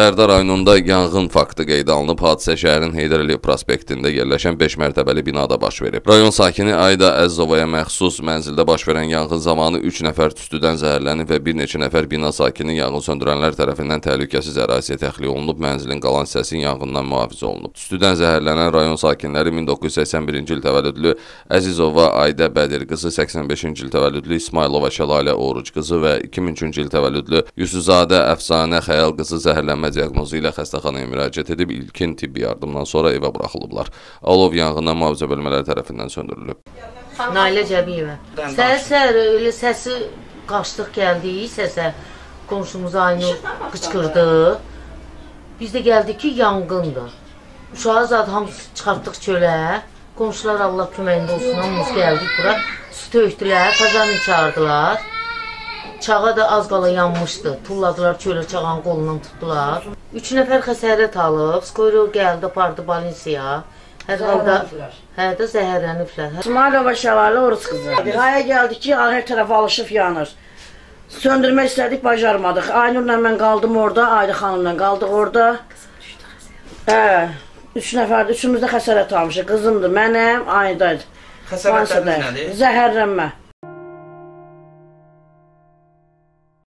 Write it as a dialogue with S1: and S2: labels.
S1: Bərdə rayonunda yanğın faktı qeydə alınıb, hadisə şəhərin Heydər Əliyev prospektində yerləşən 5 mərtəbəli binada baş verib. Rayon sakini Ayda Əzzovaya məxsus mənzildə baş verən yanğın zamanı 3 nəfər tüstüdən zəhərlənib və bir neçə nəfər bina sakini yanğın söndürənlər tərəfindən təhlükəsiz əraziyə təxliyə olunub, mənzilin qalan hissəsi yanğından mühafizə olunub. Tüstüdən zəhərlənən rayon sakinləri 1981-ci il təvəllüdlü Əzizova Ayda Bədir qızı, 85-ci il təvəllüdlü İsmailova Şəlalə Oruc qızı və 2003-cü il təvəllüdlü Yusuzadə Əfsanə Xəyal qızı zəhərlənmə zəhərlənmə diaqnozu ilə xəstəxanaya müraciət edib ilkin tibbi yardımdan sonra evə buraxılıblar. Alov yanğından mühafizə bölmələri tərəfindən söndürülüb.
S2: Nailə Cəbiyevə. Səhər-səhər elə səsi qaçdıq gəldik səsə. Qonşumuz aynı qıçqırdı. Biz də gəldik ki, yanğındır. Uşağı zad hamısı çıxartdıq çölə. Qonşular Allah köməyində olsun, hamımız gəldik bura. Su tökdülər, pazarını çağırdılar. Çağa da az qala yanmışdı. Tulladılar çölə çağanın qolundan tutdular. Üç nəfər xəsarət alıb. Skoyro gəldi, apardı Balinsiya. Hər halda hə də zəhərləniblər.
S3: İsmailova Şəlalə Oruç qızı. Haya gəldik ki, hər tərəf alışıb yanır. Söndürmək istədik, bacarmadıq. Aynurla mən qaldım orada, Aydı xanımla qaldıq orada. Hə, üç nəfərdir, üçümüz də xəsarət almışıq. Qızımdır, mənəm, Aydadır.
S4: Xəsarətləriniz nədir?
S3: Zəhərlənmə.